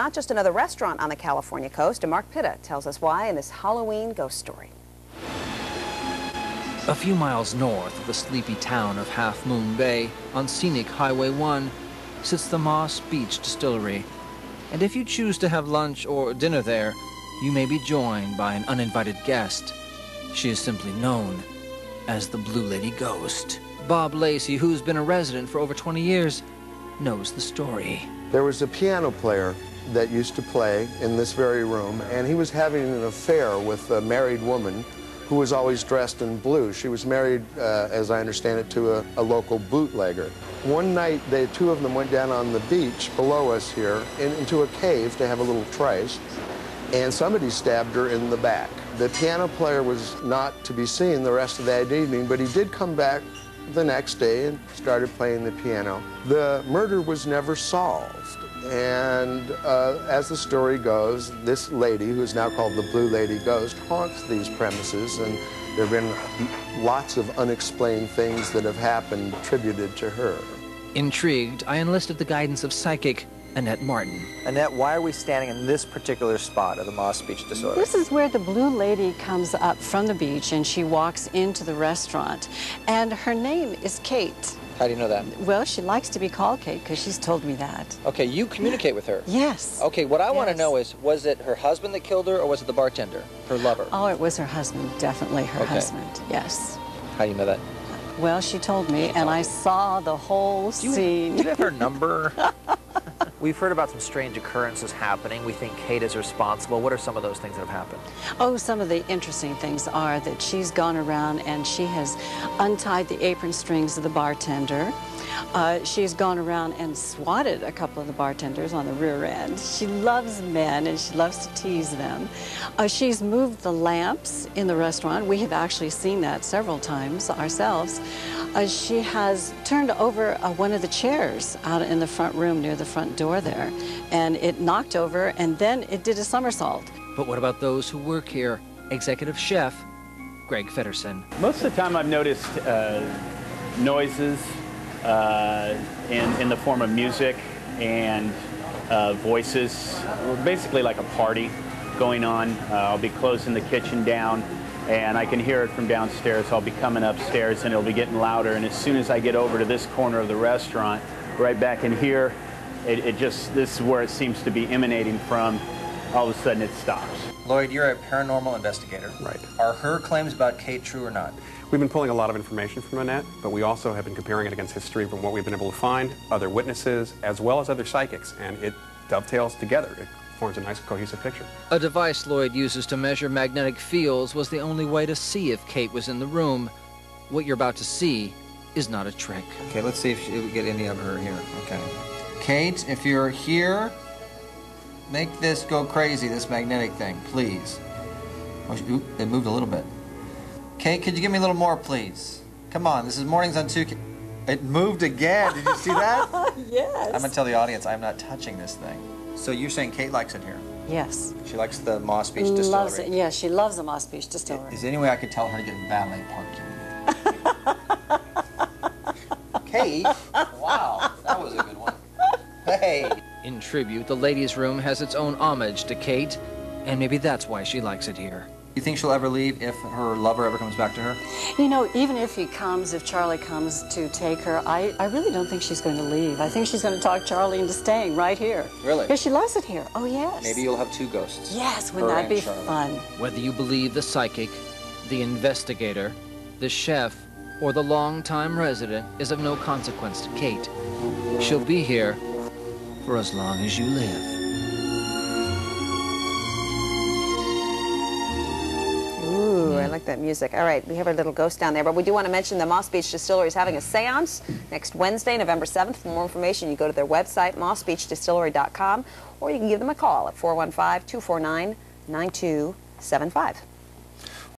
Not just another restaurant on the California coast, and Mark Pitta tells us why in this Halloween ghost story. A few miles north of the sleepy town of Half Moon Bay, on scenic Highway 1, sits the Moss Beach Distillery. And if you choose to have lunch or dinner there, you may be joined by an uninvited guest. She is simply known as the Blue Lady Ghost. Bob Lacey, who's been a resident for over 20 years, knows the story. There was a piano player that used to play in this very room, and he was having an affair with a married woman who was always dressed in blue. She was married, uh, as I understand it, to a, a, local bootlegger. One night, the two of them went down on the beach below us here in, into a cave to have a little tryst, and somebody stabbed her in the back. The piano player was not to be seen the rest of that evening, but he did come back the next day and started playing the piano. The murder was never solved. And uh, as the story goes, this lady, who is now called the Blue Lady Ghost, haunts these premises, and there have been lots of unexplained things that have happened attributed to her. Intrigued, I enlisted the guidance of psychic Annette Martin. Annette, why are we standing in this particular spot of the Moss Beach Distillery? This is where the blue lady comes up from the beach and she walks into the restaurant. And her name is Kate. How do you know that? Well, she likes to be called Kate because she's told me that. Okay, you communicate with her? Yes. Okay, what I yes. want to know is, was it her husband that killed her or was it the bartender, her lover? Oh, it was her husband, definitely her okay. husband, yes. How do you know that? Well, she told me, and I saw the whole do you, scene. Do you have her number? We've heard about some strange occurrences happening. We think Kate is responsible. What are some of those things that have happened? Oh, some of the interesting things are that she's gone around and she has untied the apron strings of the bartender. Uh, she's gone around and swatted a couple of the bartenders on the rear end. She loves men and she loves to tease them. Uh, she's moved the lamps in the restaurant. We have actually seen that several times ourselves. Uh, she has turned over uh, one of the chairs out in the front room near the front door there, and it knocked over, and then it did a somersault. But what about those who work here? Executive Chef Greg Feddersen. Most of the time I've noticed uh, noises uh, in, in the form of music and uh, voices, basically like a party going on. Uh, I'll be closing the kitchen down and I can hear it from downstairs. I'll be coming upstairs and it'll be getting louder. And as soon as I get over to this corner of the restaurant, right back in here, it, it just, this is where it seems to be emanating from. All of a sudden it stops. Loyd, you're a paranormal investigator. Right. Are her claims about Kate true or not? We've been pulling a lot of information from Annette, but we also have been comparing it against history from what we've been able to find, other witnesses, as well as other psychics, and it dovetails together. It forms a nice cohesive picture. A device Loyd uses to measure magnetic fields was the only way to see if Kate was in the room. What you're about to see is not a trick. Okay, let's see if we get any of her here. Okay. Kate, if you're here, make this go crazy, this magnetic thing, please. Oh, oop, it moved a little bit. Kate, could you give me a little more, please? Come on, this is Mornings on 2. It moved again. Did you see that? yes. I'm going to tell the audience I'm not touching this thing. So you're saying Kate likes it here? Yes. She likes the Moss Beach loves Distillery? Loves it. Yes, she loves the Moss Beach Distillery. Is there any way I could tell her to get valet parking? Kate? Wow, that was a good one. Hey! In tribute, the ladies' room has its own homage to Kate, and maybe that's why she likes it here. You think she'll ever leave if her lover ever comes back to her? You know, even if he comes, if Charlie comes to take her, I, I really don't think she's going to leave. I think she's going to talk Charlie into staying right here. Really? Because she loves it here. Oh, yes. Maybe you'll have two ghosts. Yes, wouldn't that be Charlie. fun? Whether you believe the psychic, the investigator, the chef, or the long-time resident is of no consequence to Kate. She'll be here for as long as you live. Ooh, I like that music. All right, we have our little ghost down there, but we do want to mention the Moss Beach Distillery is having a seance next Wednesday, November 7th. For more information, you go to their website, mossbeachdistillery.com, or you can give them a call at 415 249 9275.